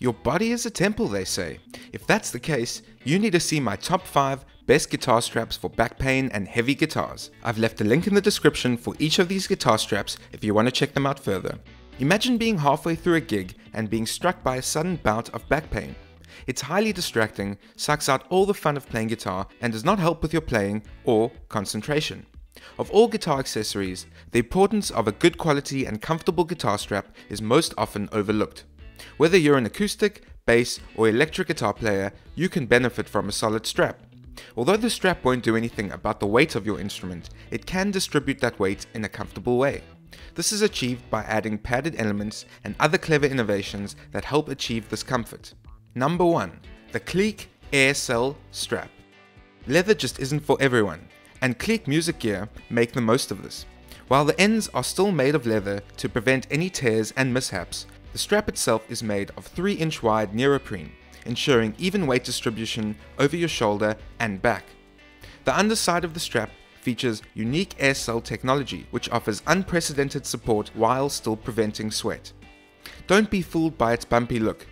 Your body is a temple, they say. If that's the case, you need to see my top 5 best guitar straps for back pain and heavy guitars. I've left a link in the description for each of these guitar straps if you want to check them out further. Imagine being halfway through a gig and being struck by a sudden bout of back pain. It's highly distracting, sucks out all the fun of playing guitar, and does not help with your playing or concentration. Of all guitar accessories, the importance of a good quality and comfortable guitar strap is most often overlooked. Whether you're an acoustic, bass, or electric guitar player, you can benefit from a solid strap. Although the strap won't do anything about the weight of your instrument, it can distribute that weight in a comfortable way. This is achieved by adding padded elements and other clever innovations that help achieve this comfort. Number 1. The Kliq Air Cell Strap. Leather just isn't for everyone, and Kliq Music Gear make the most of this. While the ends are still made of leather to prevent any tears and mishaps, the strap itself is made of 3 inch wide neoprene, ensuring even weight distribution over your shoulder and back. The underside of the strap features unique Aircell technology which offers unprecedented support while still preventing sweat. Don't be fooled by its bumpy look.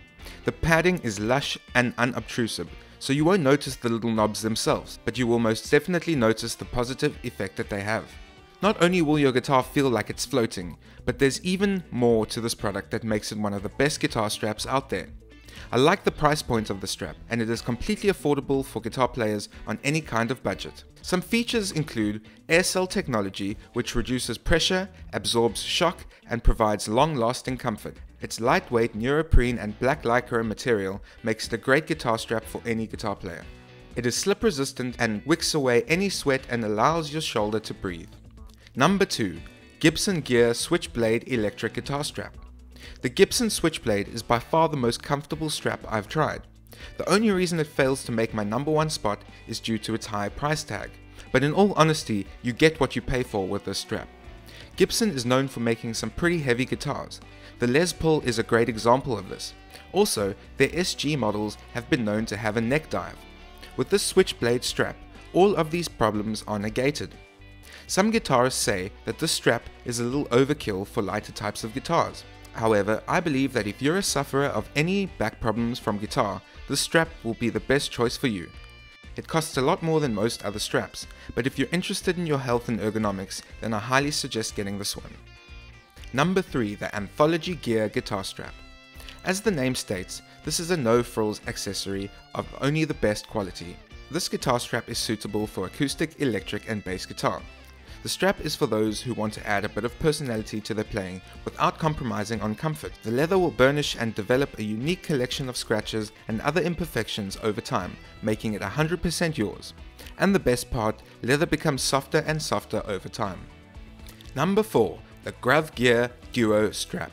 The padding is lush and unobtrusive, so you won't notice the little knobs themselves, but you will most definitely notice the positive effect that they have. Not only will your guitar feel like it's floating, but there's even more to this product that makes it one of the best guitar straps out there. I like the price point of the strap and it is completely affordable for guitar players on any kind of budget. Some features include air cell technology which reduces pressure, absorbs shock and provides long-lasting comfort. Its lightweight neoprene and black lycra material makes it a great guitar strap for any guitar player. It is slip resistant and wicks away any sweat and allows your shoulder to breathe. Number 2. Gibson Gear Switchblade Electric Guitar Strap. The Gibson Switchblade is by far the most comfortable strap I've tried. The only reason it fails to make my number one spot is due to its high price tag, but in all honesty, you get what you pay for with this strap. Gibson is known for making some pretty heavy guitars. The Les Paul is a great example of this. Also, their SG models have been known to have a neck dive. With this switchblade strap, all of these problems are negated. Some guitarists say that this strap is a little overkill for lighter types of guitars. However, I believe that if you're a sufferer of any back problems from guitar, this strap will be the best choice for you. It costs a lot more than most other straps, but if you're interested in your health and ergonomics, then I highly suggest getting this one. Number 3. The Anthology Gear Guitar Strap. As the name states, this is a no-frills accessory of only the best quality. This guitar strap is suitable for acoustic, electric and bass guitar. The strap is for those who want to add a bit of personality to their playing without compromising on comfort. The leather will burnish and develop a unique collection of scratches and other imperfections over time, making it 100% yours. And the best part, leather becomes softer and softer over time. Number 4. The Gruv Gear Duo Strap.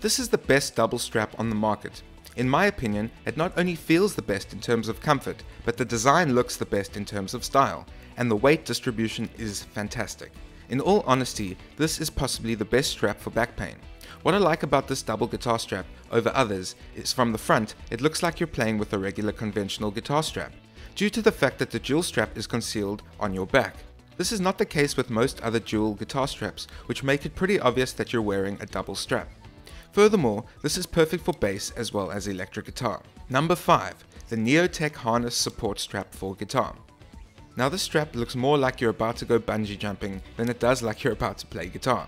This is the best double strap on the market. In my opinion, it not only feels the best in terms of comfort, but the design looks the best in terms of style, and the weight distribution is fantastic. In all honesty, this is possibly the best strap for back pain. What I like about this double guitar strap over others is from the front, it looks like you're playing with a regular conventional guitar strap, due to the fact that the dual strap is concealed on your back. This is not the case with most other dual guitar straps, which make it pretty obvious that you're wearing a double strap. Furthermore, this is perfect for bass as well as electric guitar. Number 5. The Neotech Harness Support Strap for Guitar. Now this strap looks more like you're about to go bungee jumping than it does like you're about to play guitar.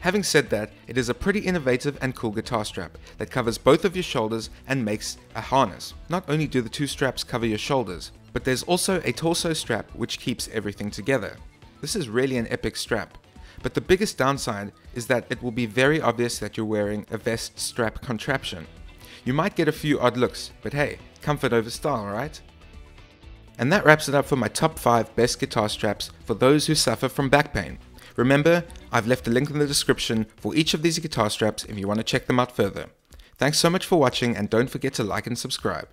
Having said that, it is a pretty innovative and cool guitar strap that covers both of your shoulders and makes a harness. Not only do the two straps cover your shoulders, but there's also a torso strap which keeps everything together. This is really an epic strap. But the biggest downside is that it will be very obvious that you're wearing a vest strap contraption. You might get a few odd looks, but hey, comfort over style, right? And that wraps it up for my top 5 best guitar straps for those who suffer from back pain. Remember, I've left a link in the description for each of these guitar straps if you want to check them out further. Thanks so much for watching and don't forget to like and subscribe.